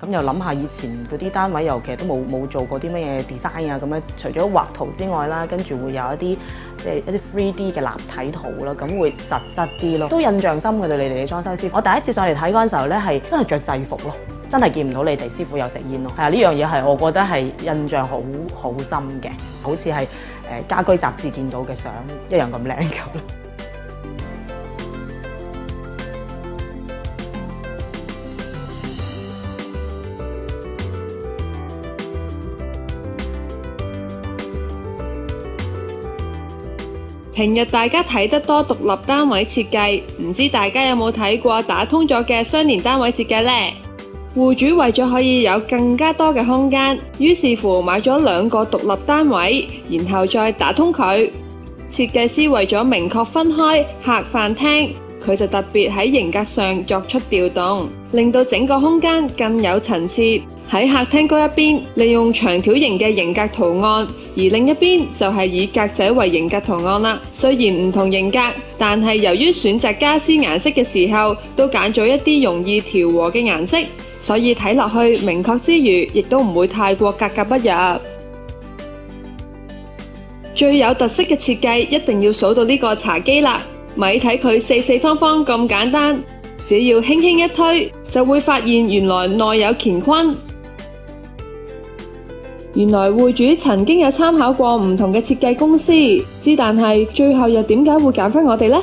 咁又諗下以前嗰啲單位，又其實都冇冇做過啲乜嘢 design 啊咁樣，除咗畫圖之外啦，跟住會有一啲即係一啲 3D 嘅立體圖啦，咁會實質啲咯，都印象深嘅對你哋嘅裝修師傅。我第一次上嚟睇嗰陣時候咧，係真係着制服咯，真係見唔到你哋師傅有食煙咯。係啊，呢樣嘢係我覺得係印象好好深嘅，好似係誒家居雜誌見到嘅相一樣咁靚咁。平日大家睇得多獨立單位設計，唔知大家有冇睇過打通咗嘅相連單位設計呢？户主為咗可以有更加多嘅空間，於是乎買咗兩個獨立單位，然後再打通佢。設計師為咗明確分開客飯廳，佢就特別喺型格上作出調動，令到整個空間更有層次。喺客廳嗰一邊，利用長條形嘅型格圖案，而另一邊就係以格仔為型格圖案啦。雖然唔同型格，但係由於選擇家私顏色嘅時候，都揀咗一啲容易調和嘅顏色，所以睇落去明確之餘，亦都唔會太過格格不入。最有特色嘅設計，一定要數到呢個茶几啦。咪睇佢四四方方咁簡單，只要輕輕一推，就會發現原來內有乾坤。原來會主曾經有參考過唔同嘅設計公司，之但係最後又點解會揀翻我哋呢？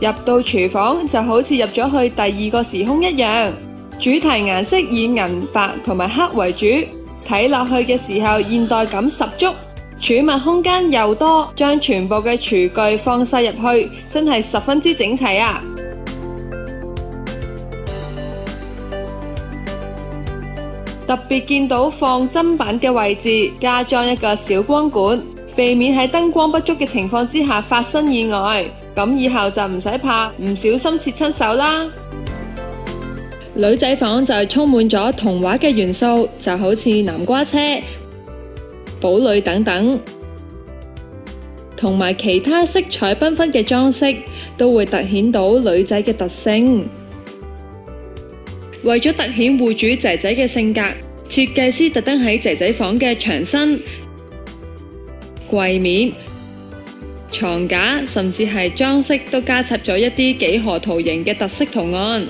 入到廚房就好似入咗去第二個時空一樣，主題顏色以銀白同埋黑為主，睇落去嘅時候現代感十足。儲物空間又多，將全部嘅廚具放晒入去，真係十分之整齊啊！特別見到放砧板嘅位置，加裝一個小光管，避免喺燈光不足嘅情況之下發生意外。咁以後就唔使怕唔小心切親手啦。女仔房就充滿咗童話嘅元素，就好似南瓜車、堡垒等等，同埋其他色彩繽紛嘅裝飾，都會突顯到女仔嘅特性。為咗突顯戶主仔仔嘅性格，設計師特登喺仔仔房嘅牆身、櫃面、床架甚至係裝飾都加插咗一啲幾何圖形嘅特色圖案，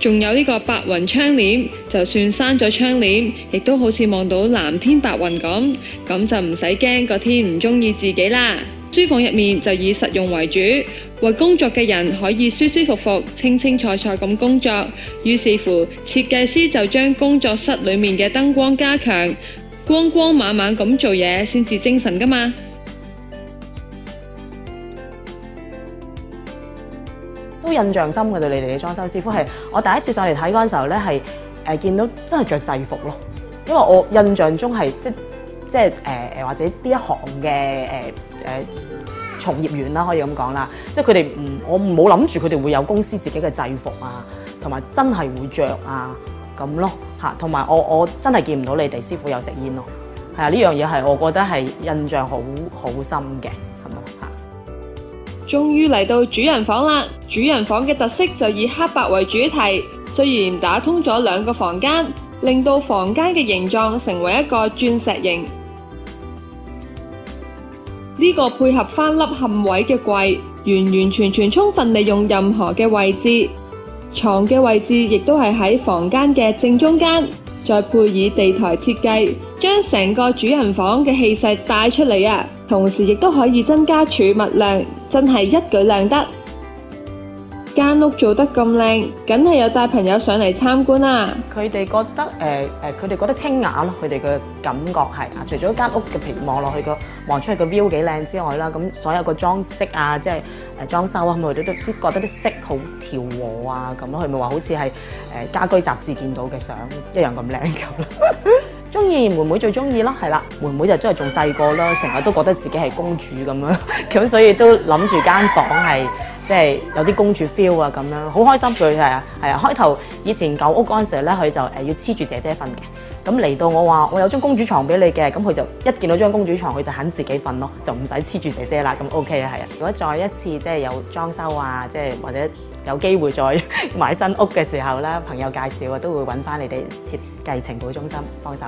仲有呢個白雲窗簾，就算閂咗窗簾，亦都好似望到藍天白雲咁，咁就唔使驚個天唔中意自己啦。书房入面就以實用為主，為工作嘅人可以舒舒服服、清清楚楚咁工作。於是乎，設計師就將工作室裏面嘅燈光加強。光光猛猛咁做嘢先至精神噶嘛，都印象深嘅對你哋嘅裝修师傅係，我第一次上嚟睇嗰陣時候咧係誒見到真係着制服咯，因為我印象中係即即係誒誒或者呢一行嘅誒誒從業員啦，可以咁講啦，即係佢哋唔我冇諗住佢哋會有公司自己嘅制服啊，同埋真係會着啊。咁咯嚇，同埋我我真係見唔到你哋師傅有食煙咯，係啊，呢樣嘢係我覺得係印象好好深嘅，係咪嚇？終於嚟到主人房啦！主人房嘅特色就以黑白為主題，雖然打通咗兩個房間，令到房間嘅形狀成為一個鑽石形。呢個配合翻粒嵌位嘅櫃，完完全全充分利用任何嘅位置。床嘅位置亦都系喺房间嘅正中间，再配以地台设计，将成个主人房嘅气势带出嚟啊！同时亦都可以增加储物量，真系一举两得。間屋做得咁靚，梗係有帶朋友上嚟參觀啦。佢哋覺得誒誒，呃佢、哋觉得清雅咯，佢哋嘅感覺係啊，除咗間屋嘅平望落去个望出去个 view 幾靚之外啦，咁所有個裝飾啊，即係誒裝修啊，佢哋都都覺得啲色好調和啊，咁咯，佢咪話好似係誒家居雜誌見到嘅相一樣咁靚咁咯。中意妹妹最中意咯，係啦，妹妹就真係仲細個啦，成日都覺得自己係公主咁樣，咁所以都諗住間房係即係有啲公主 feel 啊咁樣，好開心佢係啊係啊，開頭以前舊屋嗰陣時咧，佢就誒要黐住姐姐瞓嘅，咁嚟到我話我有張公主床俾你嘅，咁佢就一見到張公主床，佢就肯自己瞓咯，就唔使黐住姐姐啦，咁 OK 啊係。啊，如果再一次即係有裝修啊，即係或者有機會再 買新屋嘅時候咧，朋友介紹我都會揾翻你哋設計情報中心幫手。